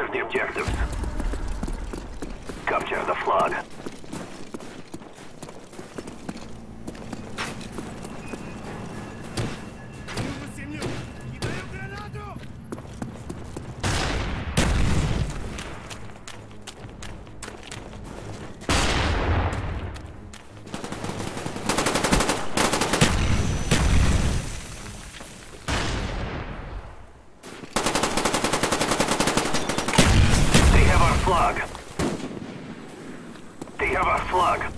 captured the objectives. Capture the flag. They have our flag. They have our flag.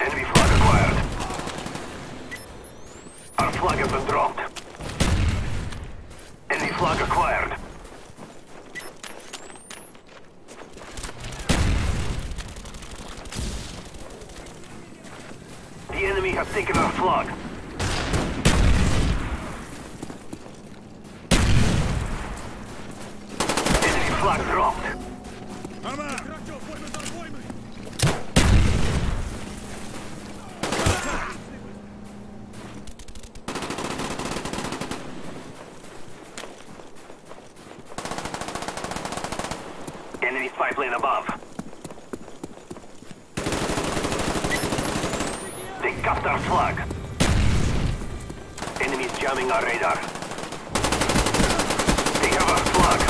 Enemy flag acquired. Our flag has been dropped. Enemy flag acquired. The enemy have taken our flag. Enemy flag dropped. Spy above. They got our flag. Enemies jamming our radar. They have our flag.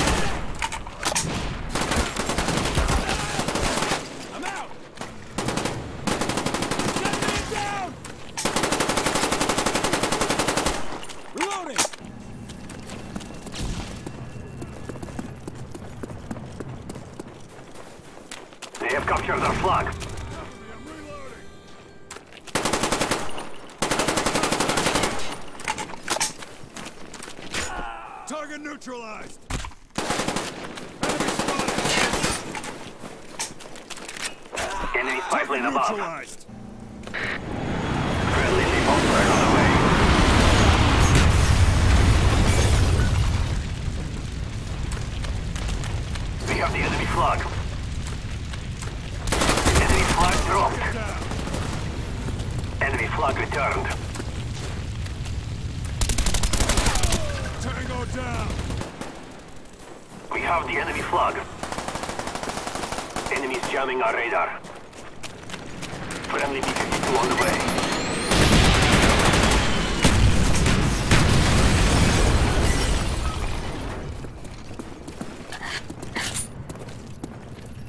I'm out! Reloading! Captured our flag. Target neutralized! Enemy spotted! Enemy spy above. neutralized! Friendly napalm strike on the way. We have the enemy flag. Dropped. Enemy flag returned. Tango down! We have the enemy flag. Enemies jamming our radar. Friendly B-52 on the way.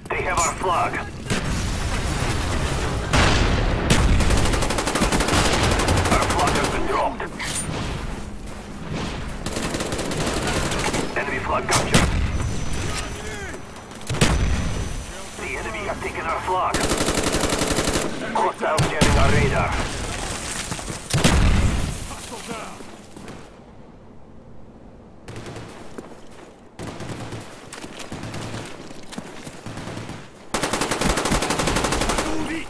They have our flag. Our flag has been dropped. Enemy flag captured. The enemy have taken our flag. Hostiles jamming our radar. Hostile down! Movie!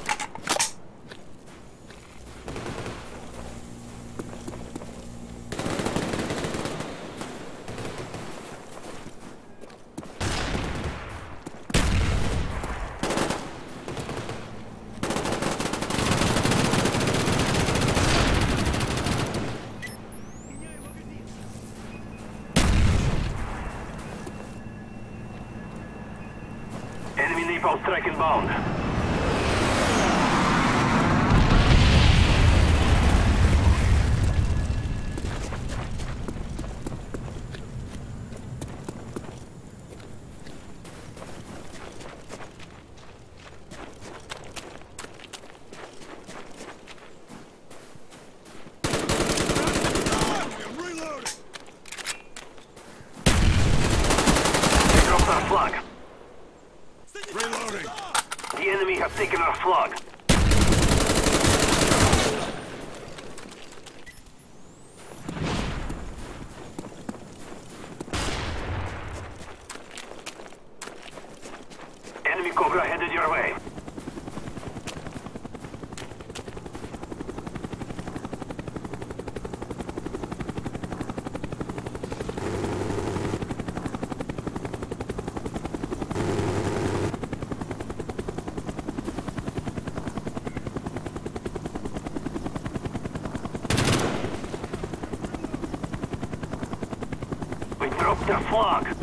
Enemy napalm strike inbound. Cobra headed your way. We dropped the flag.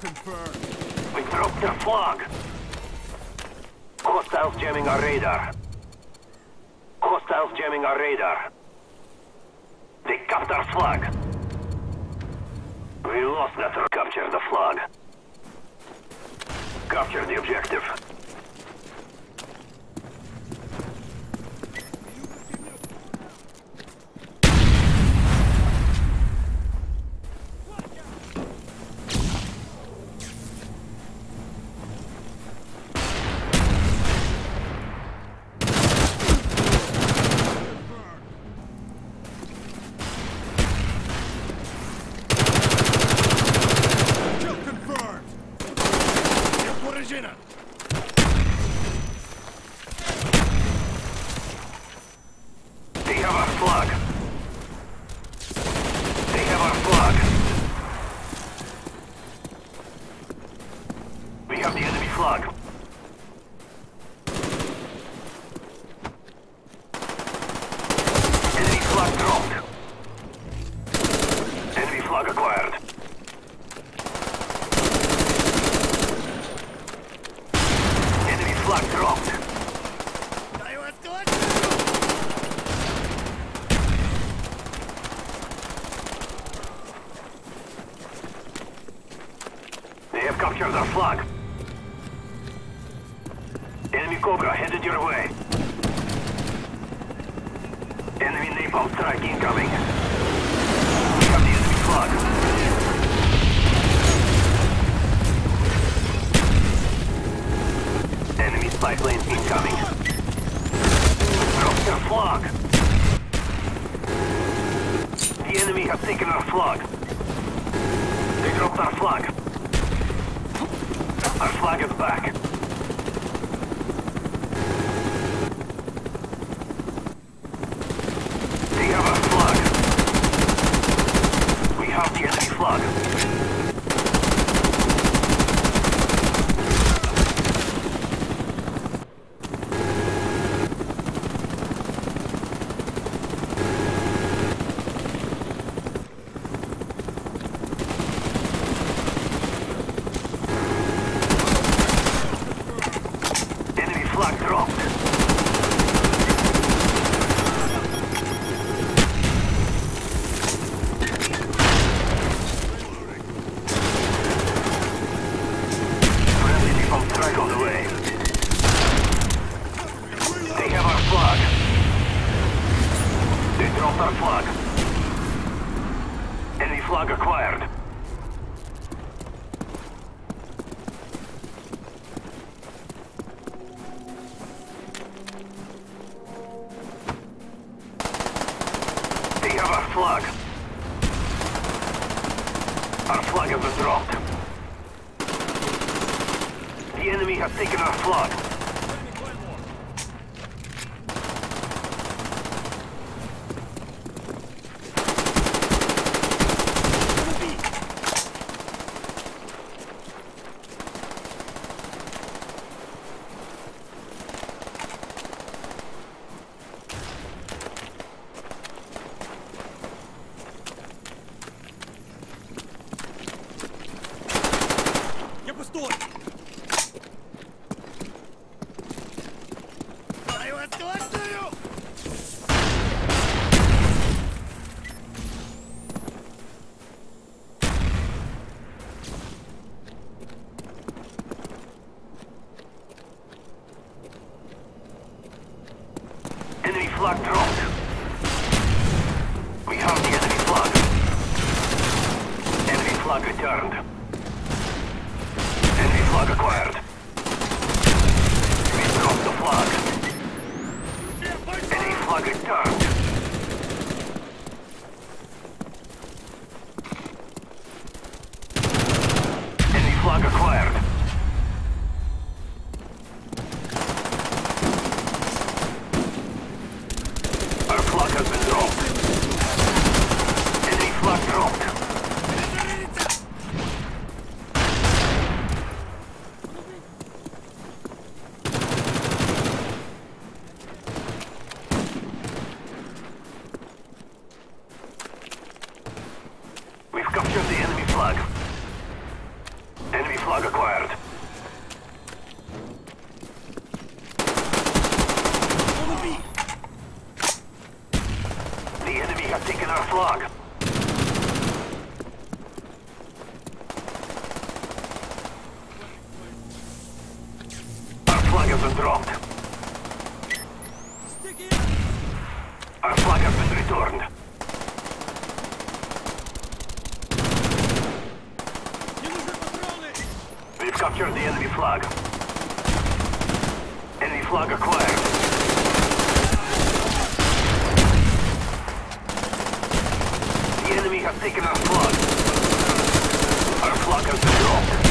Confirmed. We dropped their flag. Hostiles jamming our radar. Hostiles jamming our radar. They capped our flag. We lost that. Capture the flag. Capture the objective. Have captured our flag. Enemy Cobra headed your way. Enemy napalm strike incoming. We have the enemy flag. Enemy spy plane incoming. Drop their flag. The enemy have taken our flag. They dropped our flag. Our flag is back. They have our flag. We have the enemy flag. Enemy flag dropped. Friendly napalm strike on the way. They have our flag. Our flag. Enemy flag acquired. They have our flag. Our flag has been dropped. The enemy has taken our flag. was durch! To flag dropped. We have the enemy flag. Enemy flag returned. Recuerde, enemy has taken our flag. Our flag has been dropped.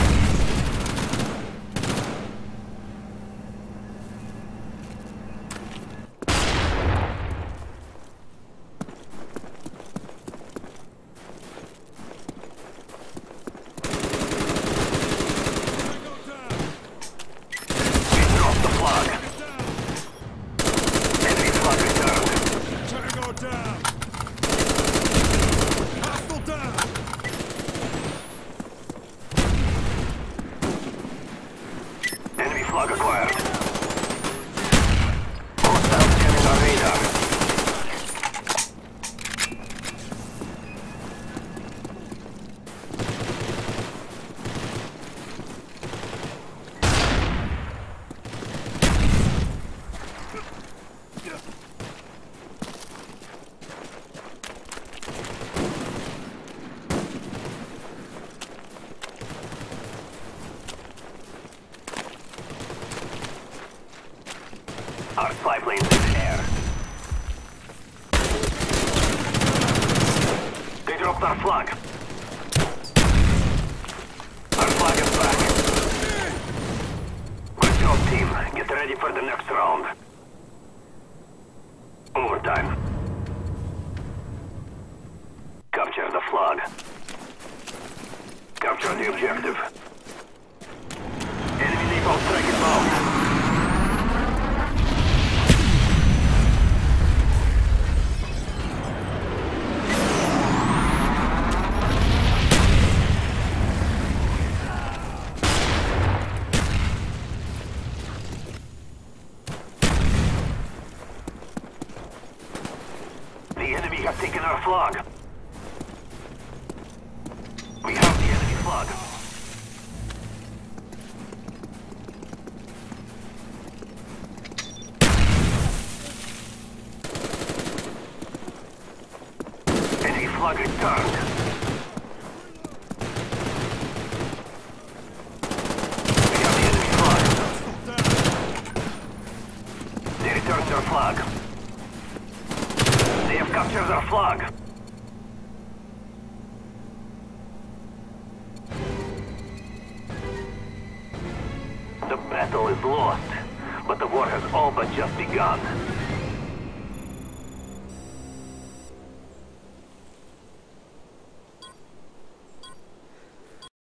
last round. Overtime. Capture the flag. Capture the objective. Enemy depot strike inbound. have taken our flag. We have the enemy flag. Enemy flag returned. We flag capture the flag.